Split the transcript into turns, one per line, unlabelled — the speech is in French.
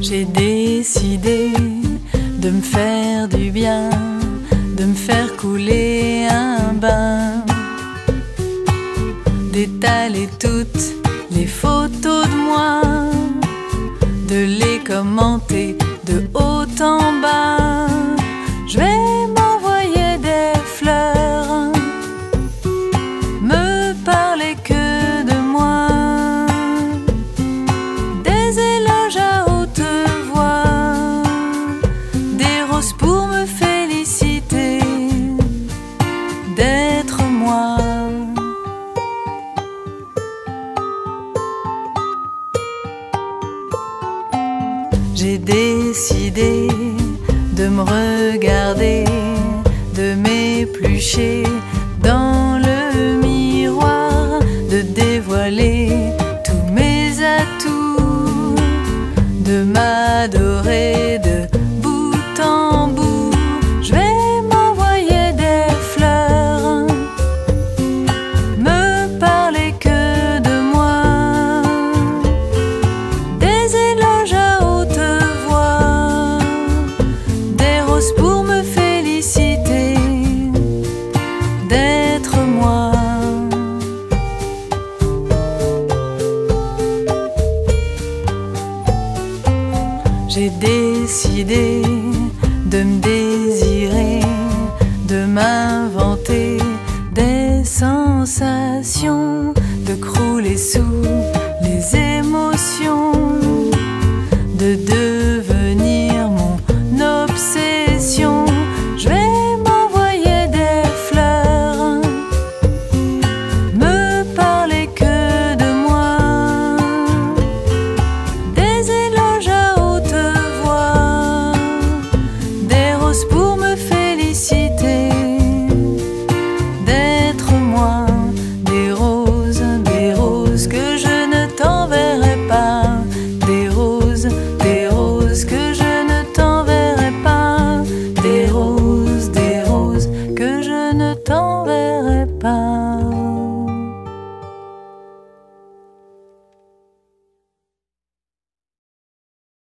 J'ai décidé de me faire du bien, de me faire couler un bain, d'étaler toutes les photos de moi, de les commenter de haut pour me féliciter d'être moi. J'ai décidé de me regarder, de m'éplucher pour me féliciter d'être moi. J'ai décidé de me désirer, de m'inventer des sensations, de crouler sous les émotions, chose que je